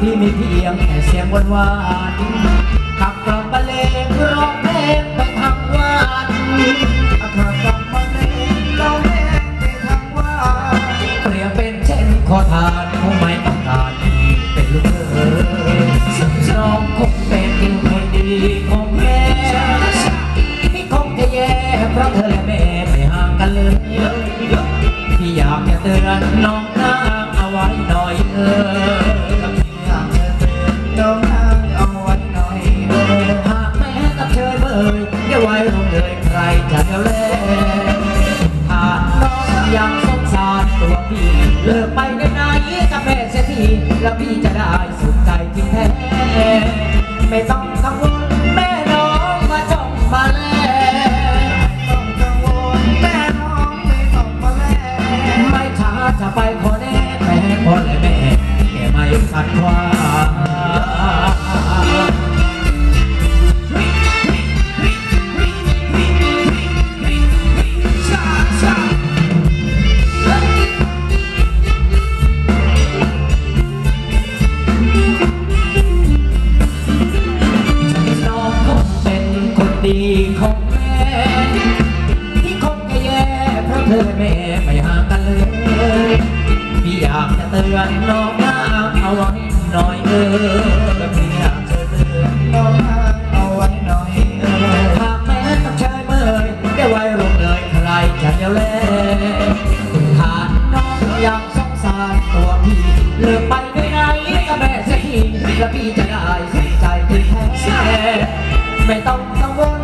ที่มีเพียงแค่เสียงวนวานขับกลับไปเลงร้องเพลงไปทั้งวันขับกลับมาเลงร้องเพลงไปทั้งวันเปรียบเป็นเช่นขอทานคงไม่ต้องการอีกเป็นลูกเอ๋ยสุดน้องคงเป็นที่คนดีของแม่ไม่คงจะแย่เพราะเธอและแม่ไม่ห่างกันเลยที่อยากจะเตือนน้องนาเอาไว้หน่อยเอ๋ ยังสงสารตัวพี่เลิกไปไม่ได้ก็แม่เสียทีแล้วพี่จะได้สนใจเป็นแท้ไม่ต้องกังวล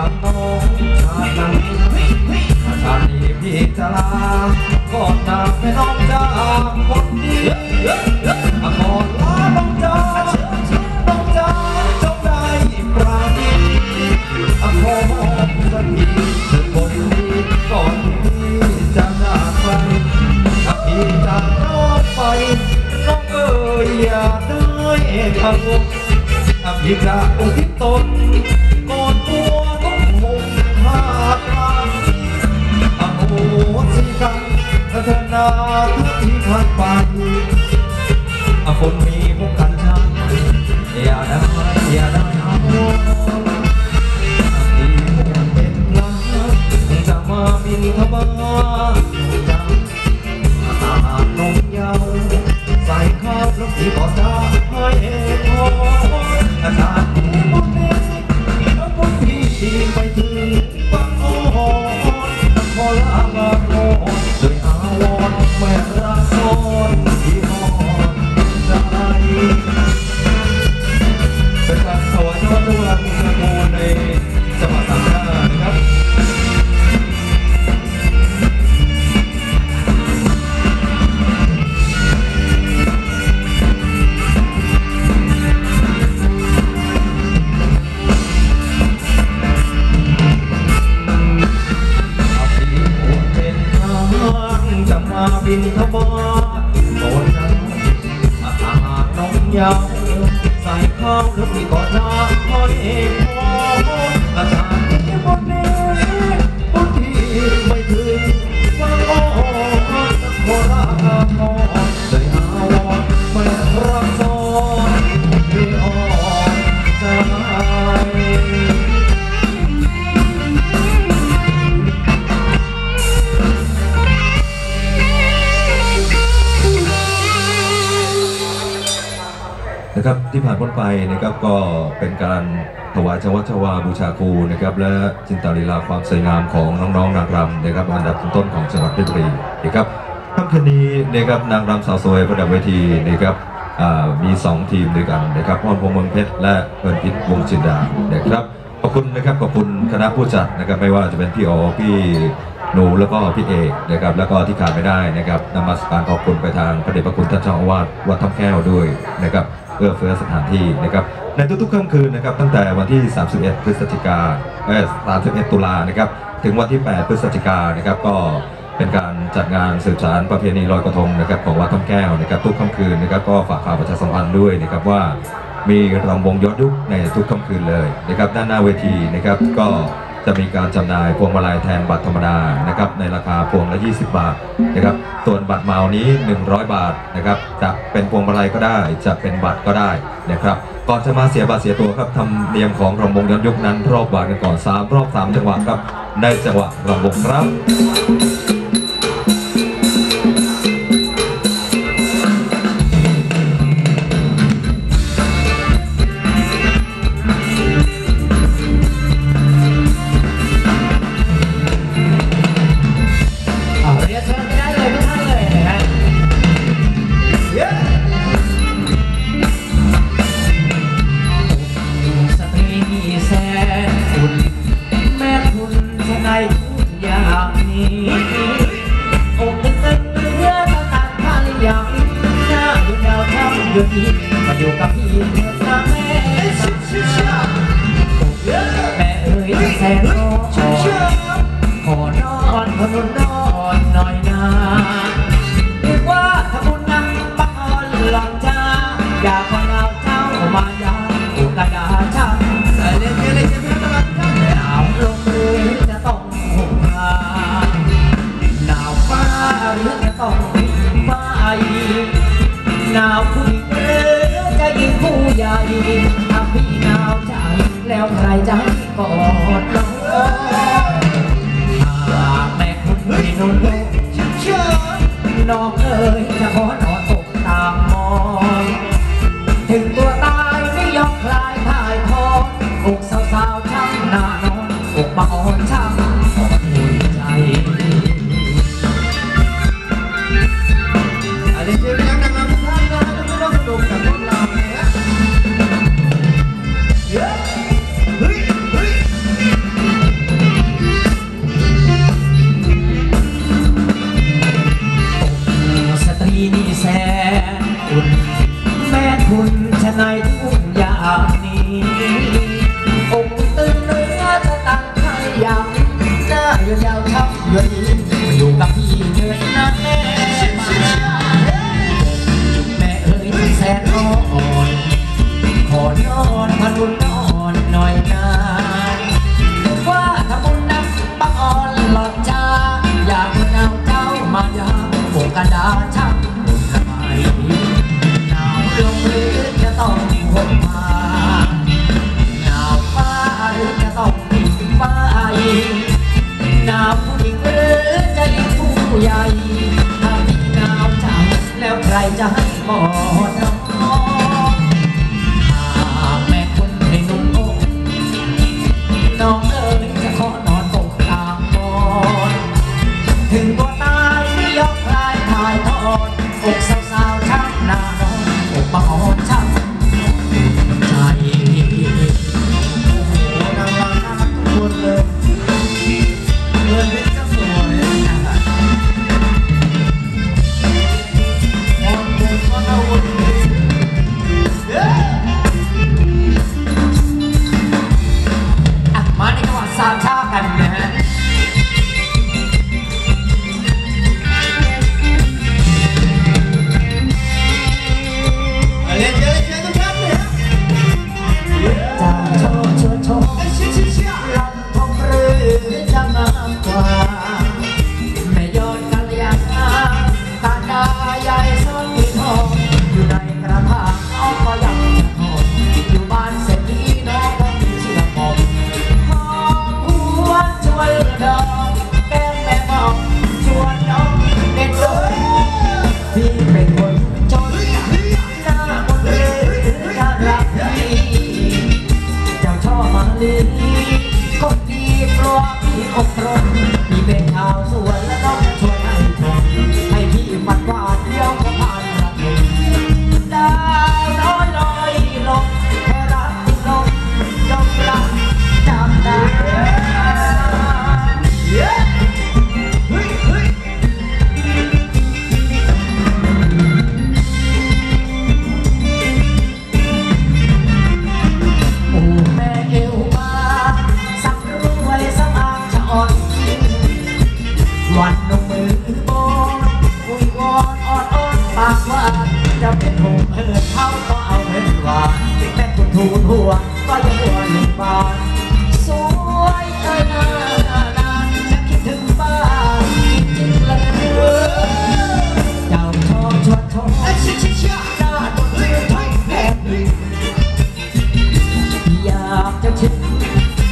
าติโน้นชาตินั้นชาตินี้พี่จะลาก่อนจาไปน้องจ้าคนดีมาขอลาน้องจ้าน้องจ้าจงปราณีอภรสักทีเธอคนดีก่อนที่จะจากไปถ้าพี่จากน้อไปน้องเออย่าเตื้อยพังงพี่จะ นาทุกที่ผ่านไปอคนมีพบกันชาติอย่าได้อย่าได้เอาที่เป็นล้าจะมาบินทบาทจังตานมยาวใส่ข้าวแล้วที่ก็จะให้พออาจารย์ที่บนเด็กแล้วบางทีไป ชาบูชาครูนะครับและจินตาลีลาความสวยงามของน้องๆนางรำนะครับอันดับต้นๆของจังหวัดเพชรบุรีนะครับค่ำคืนนี้นะครับนางรำสาวสวยประดับเวทีนะครับมี 2 ทีมด้วยกันนะครับพรพงษ์เมืองเพชรและเอิญพิษวงจินดานะครับขอบคุณนะครับขอบคุณคณะผู้จัดนะครับไม่ว่าจะเป็นพี่โอพี่หนูแล้วก็พี่เอกนะครับแล้วก็ที่ขาดไม่ได้นะครับนมัสการขอบคุณไปทางพระเดชพระคุณท่านเจ้าอาวาสวัดทับแก้วด้วยนะครับเอื้อเฟื้อสถานที่นะครับ ในทุกๆค่ำคืนนะครับตั้งแต่วันที่ 31 พฤศจิกาเอ่อ31 ตุลานะครับถึงวันที่ 8 พฤศจิกานะครับก็เป็นการจัดงานสืบสารประเพณีลอยกระทงนะครับของวัดถ้ำแก้วนะครับทุกค่ำคืนนะครับก็ฝากข่าวประชาสัมพันธ์ด้วยนะครับว่ามีรำวงย้อนยุคในทุกค่ำคืนเลยนะครับด้านหน้าเวทีนะครับก็จะมีการจำหน่ายพวงมาลัยแทนบัตรธรรมดานะครับในราคาพวงละ 20 บาทนะครับ ส่วนบัตรเมานี้ 100 บาทนะครับ จะเป็นพวงมาลัยก็ได้ จะเป็นบัตรก็ได้นะครับ ก่อนจะมาเสียบัตรเสียตัวครับทำเนียมของรำวงย้อนยุคนั้น รอบบาทกันก่อนสามรอบสามจังหวะครับ ในจังหวะรำวงครับ Giao. ใครจะให้หมด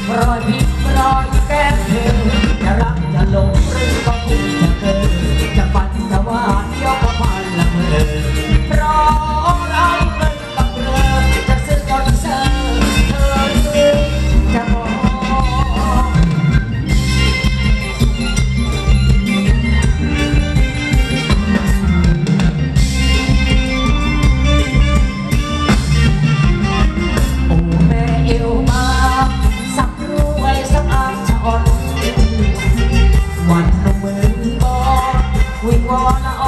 Пробить. wanna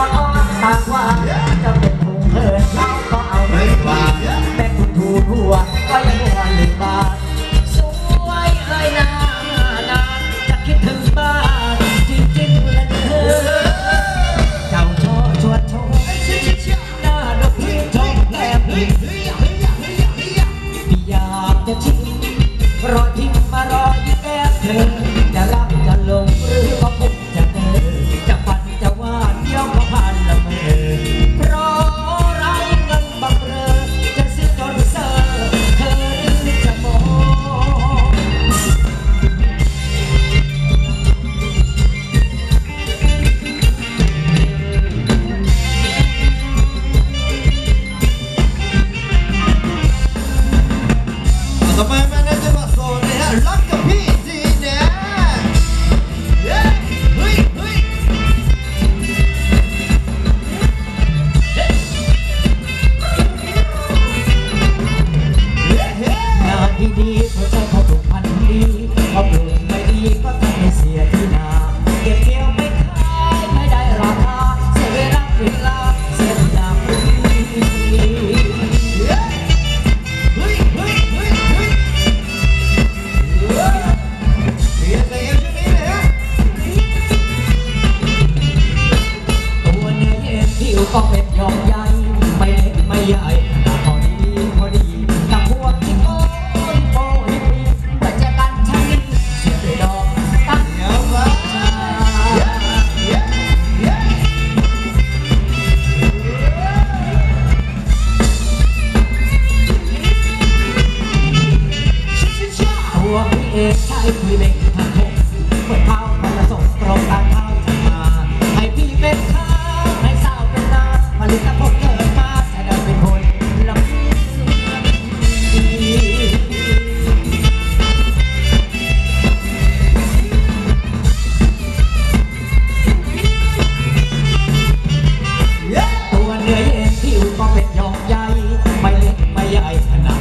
Yeah.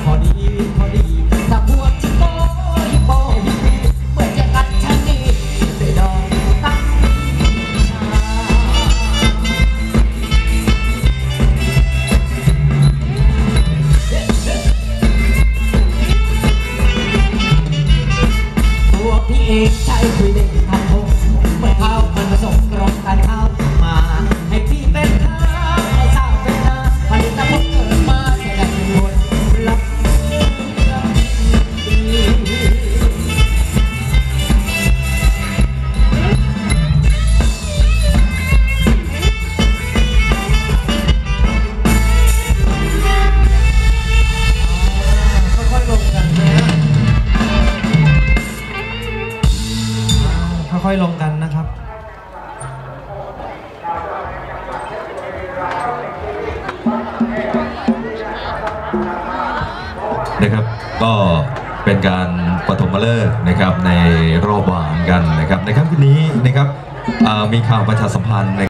ข่าวประชาสัมพันธ์